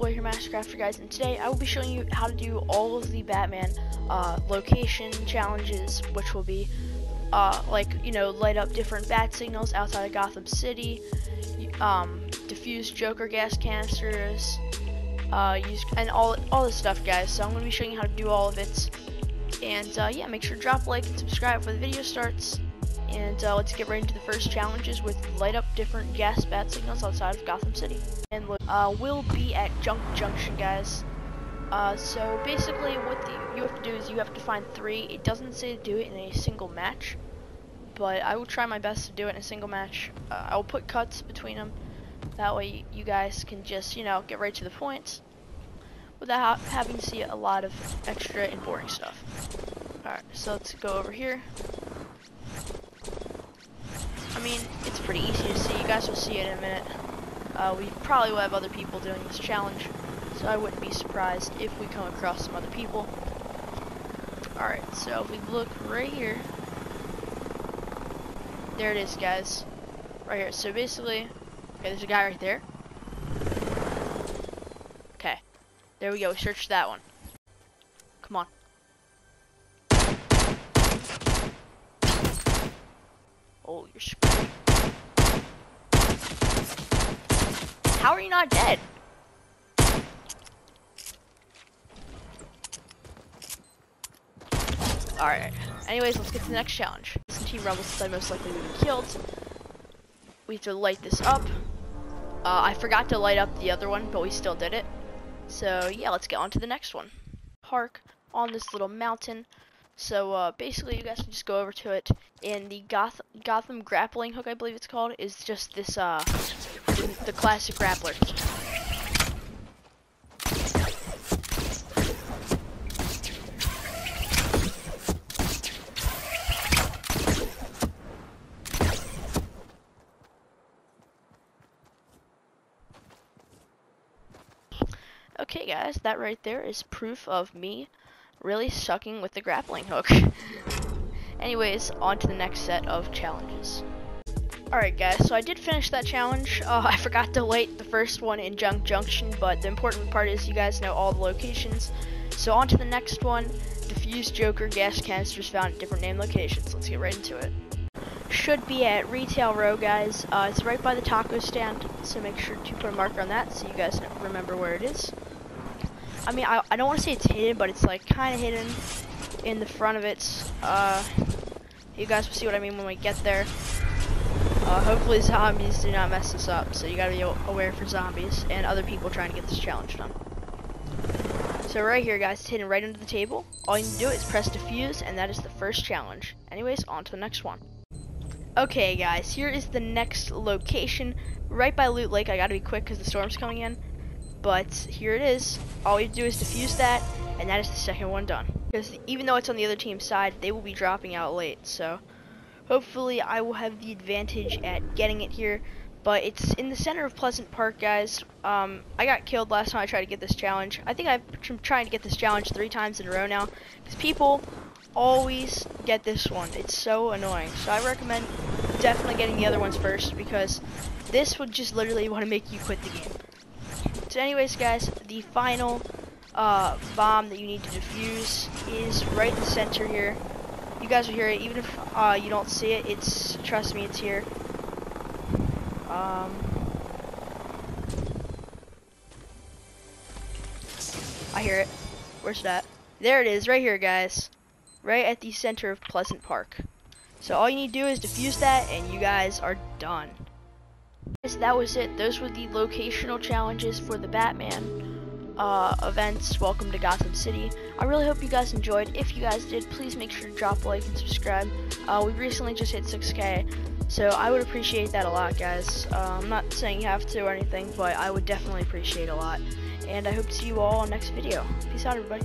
boy here, Mastercrafter guys, and today I will be showing you how to do all of the Batman uh, location challenges, which will be uh, like you know light up different bat signals outside of Gotham City, um, defuse Joker gas canisters, uh, use and all all this stuff, guys. So I'm gonna be showing you how to do all of it, and uh, yeah, make sure to drop a like and subscribe before the video starts. And uh, let's get right into the first challenges with light up different gas bat signals outside of Gotham City. And uh, we'll be at Junk Junction, guys. Uh, so basically what the, you have to do is you have to find three. It doesn't say to do it in a single match, but I will try my best to do it in a single match. Uh, I will put cuts between them. That way you guys can just, you know, get right to the points without having to see a lot of extra and boring stuff. Alright, so let's go over here. I mean, it's pretty easy to see. You guys will see it in a minute. Uh, we probably will have other people doing this challenge, so I wouldn't be surprised if we come across some other people. Alright, so if we look right here, there it is, guys. Right here. So basically, okay, there's a guy right there. Okay, there we go. We searched that one. Come on. Oh, you're screwed. How are you not dead? Alright. Anyways, let's get to the next challenge. Some Team Rebels I most likely will be killed. We have to light this up. Uh, I forgot to light up the other one, but we still did it. So yeah, let's get on to the next one. Park on this little mountain. So uh, basically, you guys can just go over to it. And the Goth Gotham grappling hook, I believe it's called, is just this uh, the classic grappler. Okay guys, that right there is proof of me really sucking with the grappling hook. Anyways, on to the next set of challenges. Alright guys, so I did finish that challenge. Uh, I forgot to light the first one in Junk Junction, but the important part is you guys know all the locations. So on to the next one, Diffuse Joker gas canisters found at different name locations. Let's get right into it. Should be at Retail Row, guys. Uh, it's right by the taco stand, so make sure to put a marker on that so you guys remember where it is. I mean, I, I don't want to say it's hidden, but it's like kind of hidden in the front of it. Uh, you guys will see what I mean when we get there. Uh, hopefully zombies do not mess this up, so you gotta be aware for zombies and other people trying to get this challenge done. So right here, guys, it's hidden right under the table. All you need to do is press defuse, and that is the first challenge. Anyways, on to the next one. Okay, guys, here is the next location, right by Loot Lake. I gotta be quick because the storm's coming in. But here it is. All you do is defuse that, and that is the second one done. Because even though it's on the other team's side, they will be dropping out late. So hopefully I will have the advantage at getting it here. But it's in the center of Pleasant Park, guys. Um, I got killed last time I tried to get this challenge. I think i am trying to get this challenge three times in a row now. Because people always get this one. It's so annoying. So I recommend definitely getting the other ones first. Because this would just literally want to make you quit the game. So anyways, guys, the final uh, bomb that you need to defuse is right in the center here. You guys will hear it, even if uh, you don't see it. It's trust me, it's here. Um, I hear it. Where's that? There it is, right here, guys. Right at the center of Pleasant Park. So all you need to do is defuse that, and you guys are done that was it. Those were the locational challenges for the Batman uh, events. Welcome to Gotham City. I really hope you guys enjoyed. If you guys did, please make sure to drop a like and subscribe. Uh, we recently just hit 6K, so I would appreciate that a lot, guys. Uh, I'm not saying you have to or anything, but I would definitely appreciate a lot. And I hope to see you all on next video. Peace out, everybody.